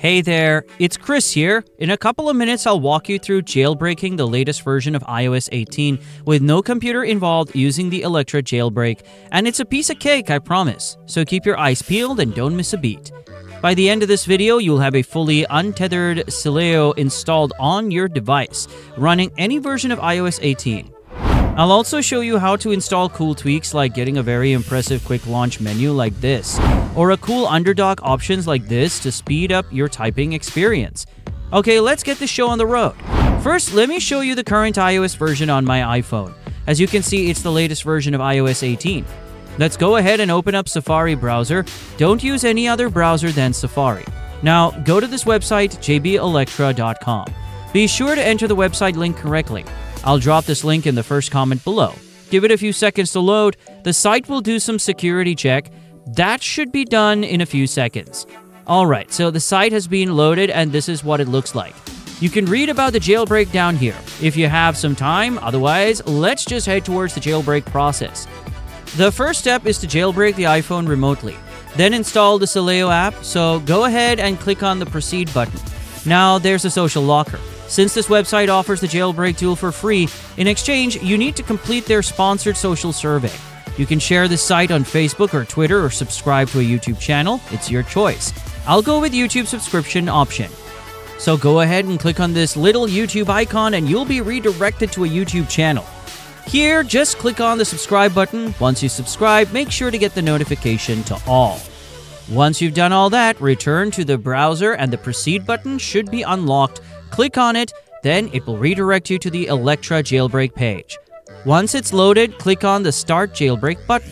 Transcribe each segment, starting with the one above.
Hey there, it's Chris here. In a couple of minutes, I'll walk you through jailbreaking the latest version of iOS 18 with no computer involved using the Electra jailbreak. And it's a piece of cake, I promise. So keep your eyes peeled and don't miss a beat. By the end of this video, you'll have a fully untethered Sileo installed on your device, running any version of iOS 18. I'll also show you how to install cool tweaks like getting a very impressive quick launch menu like this, or a cool Underdock options like this to speed up your typing experience. Okay, let's get the show on the road. First, let me show you the current iOS version on my iPhone. As you can see, it's the latest version of iOS 18. Let's go ahead and open up Safari browser. Don't use any other browser than Safari. Now, go to this website, jbelectra.com. Be sure to enter the website link correctly. I'll drop this link in the first comment below. Give it a few seconds to load. The site will do some security check. That should be done in a few seconds. Alright, so the site has been loaded and this is what it looks like. You can read about the jailbreak down here if you have some time, otherwise, let's just head towards the jailbreak process. The first step is to jailbreak the iPhone remotely. Then install the Sileo app, so go ahead and click on the Proceed button. Now there's a social locker. Since this website offers the jailbreak tool for free, in exchange, you need to complete their sponsored social survey. You can share this site on Facebook or Twitter or subscribe to a YouTube channel. It's your choice. I'll go with YouTube subscription option. So go ahead and click on this little YouTube icon and you'll be redirected to a YouTube channel. Here, just click on the subscribe button. Once you subscribe, make sure to get the notification to all. Once you've done all that, return to the browser and the proceed button should be unlocked Click on it, then it will redirect you to the Electra jailbreak page. Once it's loaded, click on the Start Jailbreak button.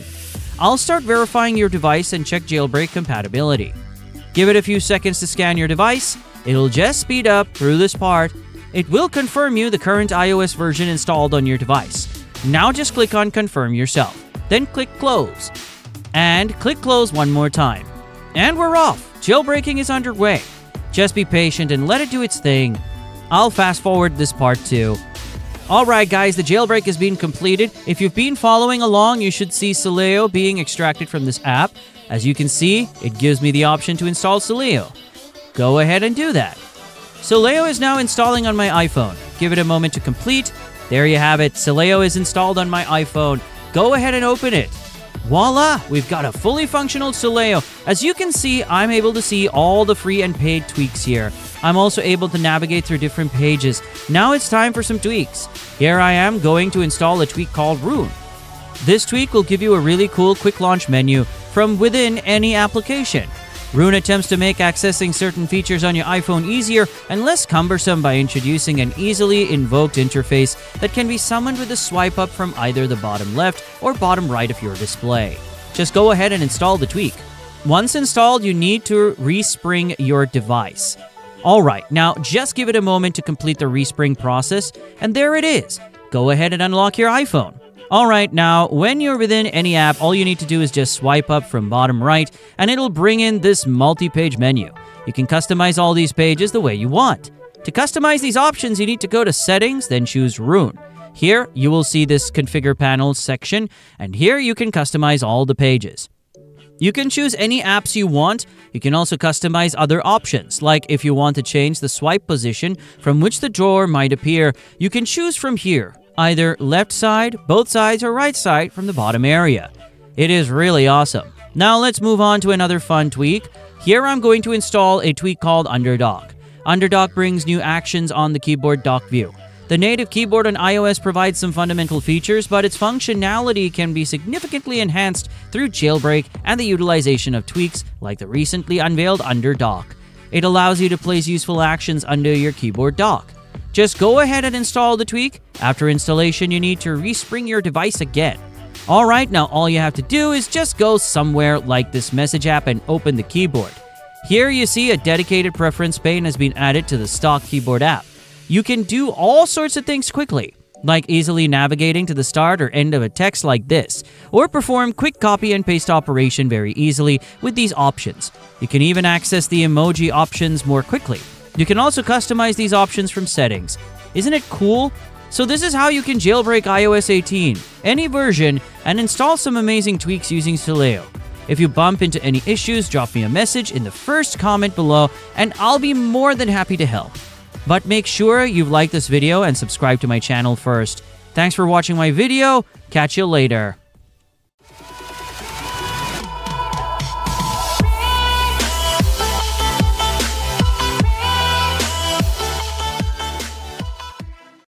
I'll start verifying your device and check jailbreak compatibility. Give it a few seconds to scan your device. It'll just speed up through this part. It will confirm you the current iOS version installed on your device. Now just click on Confirm yourself. Then click Close. And click Close one more time. And we're off! Jailbreaking is underway. Just be patient and let it do its thing. I'll fast forward this part too. Alright guys, the jailbreak has been completed. If you've been following along, you should see Sileo being extracted from this app. As you can see, it gives me the option to install Sileo. Go ahead and do that. Sileo is now installing on my iPhone. Give it a moment to complete. There you have it. Sileo is installed on my iPhone. Go ahead and open it. Voila! We've got a fully functional Sileo. As you can see, I'm able to see all the free and paid tweaks here. I'm also able to navigate through different pages. Now it's time for some tweaks. Here I am going to install a tweak called Rune. This tweak will give you a really cool quick launch menu from within any application. Rune attempts to make accessing certain features on your iPhone easier and less cumbersome by introducing an easily invoked interface that can be summoned with a swipe up from either the bottom left or bottom right of your display. Just go ahead and install the tweak. Once installed, you need to respring your device. Alright, now just give it a moment to complete the respring process, and there it is. Go ahead and unlock your iPhone. Alright, now when you're within any app, all you need to do is just swipe up from bottom right and it'll bring in this multi-page menu. You can customize all these pages the way you want. To customize these options, you need to go to Settings, then choose Rune. Here, you will see this Configure Panel section, and here you can customize all the pages. You can choose any apps you want. You can also customize other options, like if you want to change the swipe position from which the drawer might appear, you can choose from here either left side, both sides, or right side from the bottom area. It is really awesome. Now let's move on to another fun tweak. Here I'm going to install a tweak called Underdock. Underdock brings new actions on the keyboard dock view. The native keyboard on iOS provides some fundamental features, but its functionality can be significantly enhanced through jailbreak and the utilization of tweaks like the recently unveiled Underdock. It allows you to place useful actions under your keyboard dock. Just go ahead and install the tweak. After installation, you need to respring your device again. Alright, now all you have to do is just go somewhere like this message app and open the keyboard. Here you see a dedicated preference pane has been added to the stock keyboard app. You can do all sorts of things quickly, like easily navigating to the start or end of a text like this, or perform quick copy and paste operation very easily with these options. You can even access the emoji options more quickly. You can also customize these options from settings. Isn't it cool? So this is how you can jailbreak iOS 18, any version, and install some amazing tweaks using Sileo. If you bump into any issues, drop me a message in the first comment below and I'll be more than happy to help. But make sure you've liked this video and subscribe to my channel first. Thanks for watching my video. Catch you later.